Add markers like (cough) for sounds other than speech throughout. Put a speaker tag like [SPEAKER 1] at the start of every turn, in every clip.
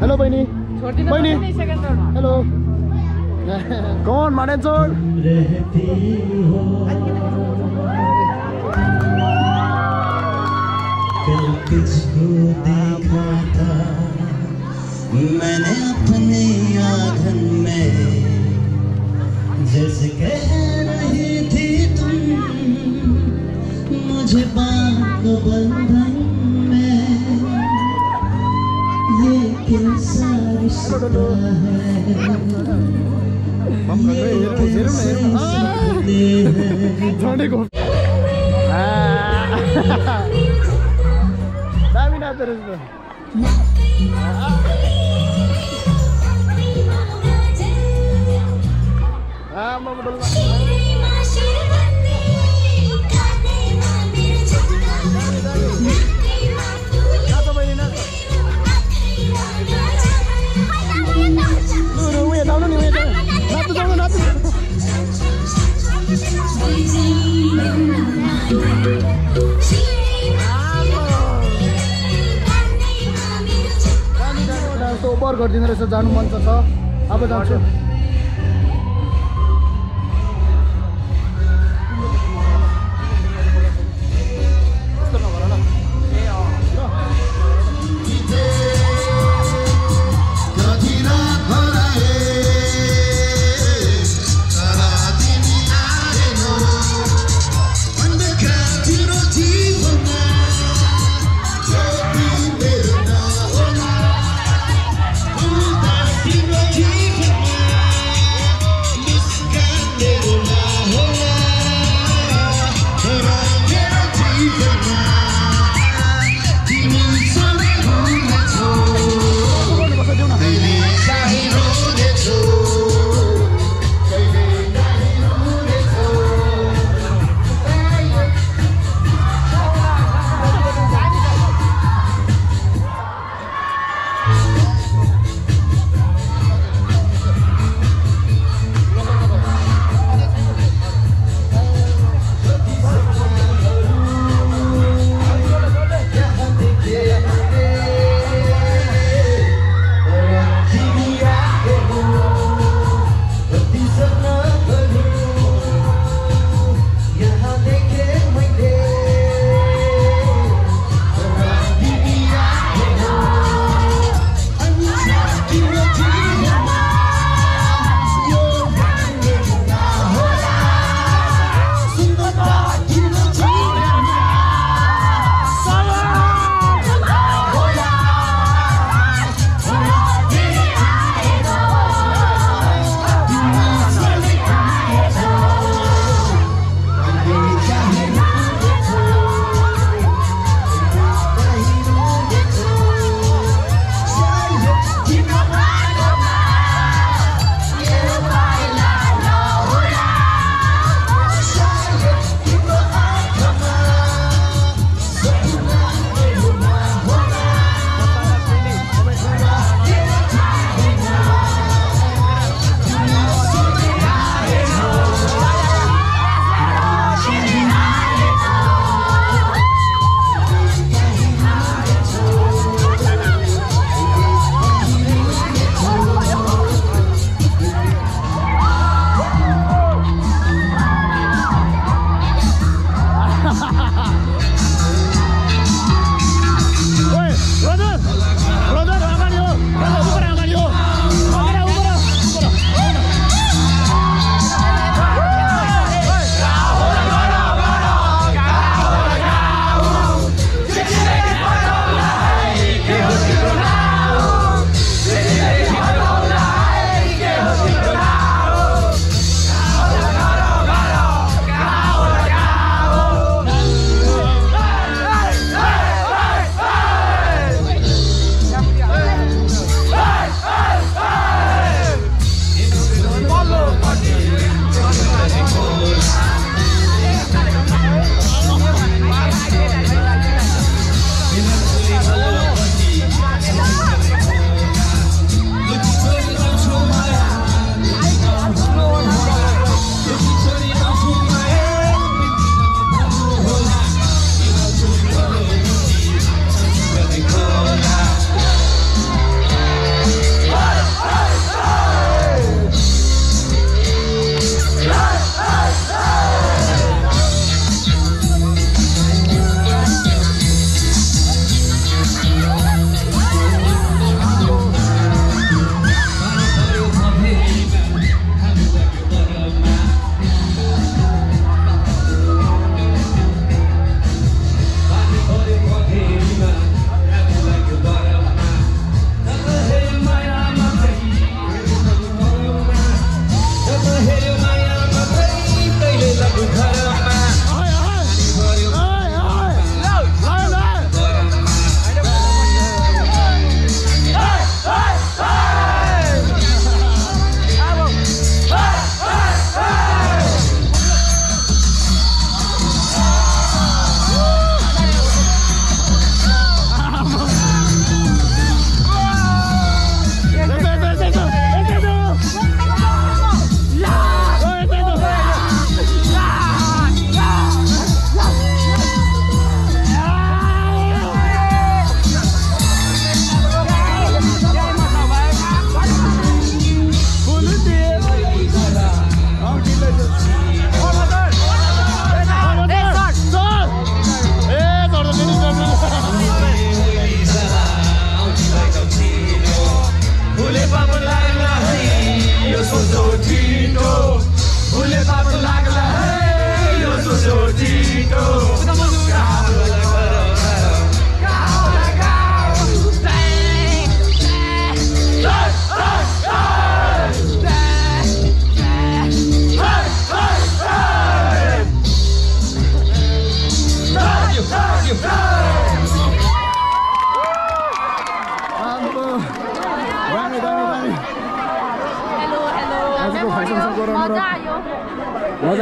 [SPEAKER 1] Hello बहिनी बहिनी hello कौन?
[SPEAKER 2] देखा था। मैंने अपने आँगन में जैसे कह रही थी तुम मुझे बांधो बंधन कैसा रिश्ता है
[SPEAKER 1] दामी नाच्दो रहेछ गरिदिँदो रहेछ जानु मन छ। अब जान्छु।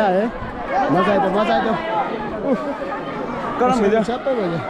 [SPEAKER 3] आयो
[SPEAKER 2] है मजा त मजा
[SPEAKER 1] भइदियो
[SPEAKER 2] सबै भयो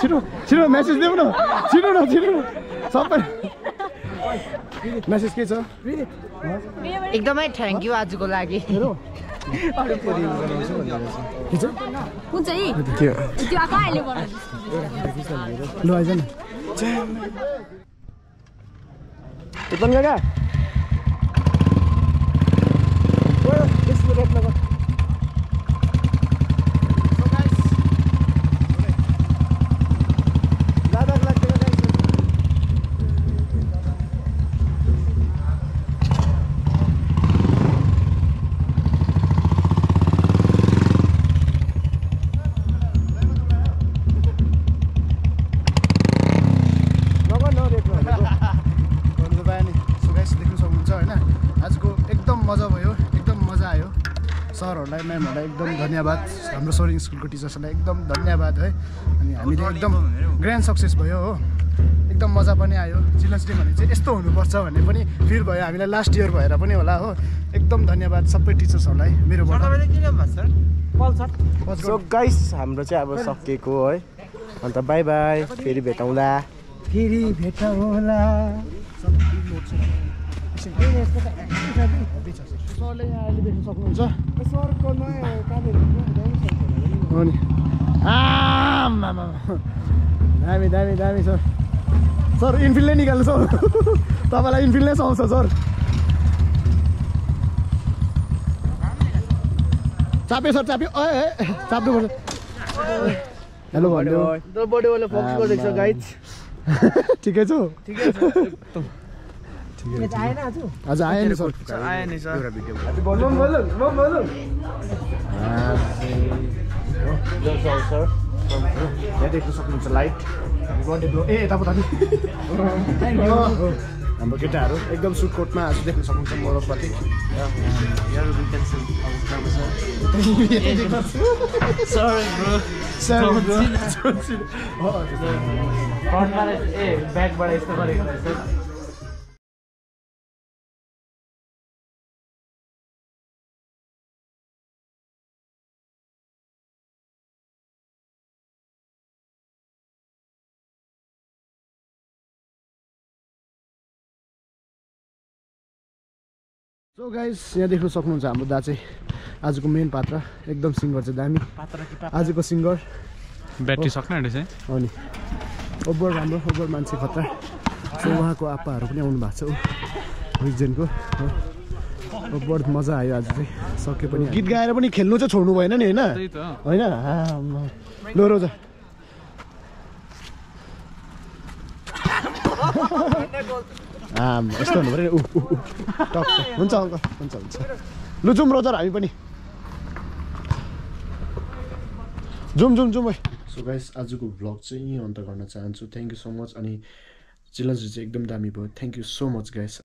[SPEAKER 1] छिटो छिटो छिटो मेसेज देऊ न। छिटो न छिटो न सबै। मेसेज के छ?
[SPEAKER 4] एकदमै थ्याङ्क यू आजको लागि।
[SPEAKER 1] ल आइज न उत्तम काका गयो, त्यसको रेट नगर। लाँदा लाग्छ काका यसो। नगर न रेट भनेको गर्नु त पाएँ नि सो गाइस देख्नु सक्नुहुन्छ होइन आजको एकदम मजा भयो एकदम मजा आयो सरहरूलाई म्यामहरूलाई एकदम धन्यवाद हाम्रो सोरिङ स्कुलको टिचर्सहरूलाई एकदम धन्यवाद है। अनि हामीले एकदम ग्रान्ड सक्सेस भयो हो। एकदम मजा पनि आयो। चिल्ड्रेन्स डे भने चाहिँ यस्तो हुनुपर्छ भन्ने पनि फिल भयो। हामीलाई लास्ट इयर भएर पनि होला हो। एकदम धन्यवाद सबै टिचर्सहरूलाई मेरोबाट
[SPEAKER 5] सो गाइस हाम्रो चाहिँ अब सकिएको है अन्त बाई बाई फेरि भेटौँला।
[SPEAKER 1] फेरि भेट होला सरले यहाँ अहिले देख्न सक्नुहुन्छ हो नि आमामा दामी दामी दामी सर। सर इन्फिल्ड नै निकाल्नु सर तपाईँलाई इन्फिल्ड नै सुहाउँछ सर। चाप्यो सर चाप्यो। ए ए, चाप्नुपर्छ। हेलो भन्यो।
[SPEAKER 5] बडीवाला फोकस छ। गाइज
[SPEAKER 1] ठिकै छु।
[SPEAKER 4] आएन आज।
[SPEAKER 1] आज आयो नि सर।
[SPEAKER 5] आयो नि सर।
[SPEAKER 1] यहाँ देख्न सक्नुहुन्छ लाइट ए यतापट्टि हाम्रो केटाहरू एकदम सुटकोटमा आज देख्न सक्नुहुन्छ मोरपट्टि
[SPEAKER 6] ए ब्यागबाट यस्तो गरेको रहेछ
[SPEAKER 1] सो गाइस यहाँ देख्न सक्नुहुन्छ हाम्रो दा चाहिँ आजको मेन पात्र एकदम सिङ्गर चाहिँ दामी। आजको सिङ्गर।
[SPEAKER 7] ब्याट्री सक्ने रहेछ है।
[SPEAKER 1] हो नि। ओभर राम्रो ओभर मान्छे खतरा। सो उहाँको आप्पाहरू पनि आउनु भएको छ ऊ। रिजनको हो। ओभर मजा आयो आज चाहिँ। सक्यो पनि गीत गाएर पनि खेल्नु चाहिँ छोड्नु भएन नि होइन? होइन। लो रोजा (laughs) यस्तो हुनु पऱ्यो हुन्छ अङ्कल। हुन्छ हुन्छ। लु जाउँ रोजर हामी पनि। जाउँ जाउँ जाउँ है सो गाइस आजको भ्लग चाहिँ यहीँ अन्त गर्न चाहन्छु। थ्याङ्क यू सो मच अनि डे चाहिँ एकदम दामी भयो। Thank you so much guys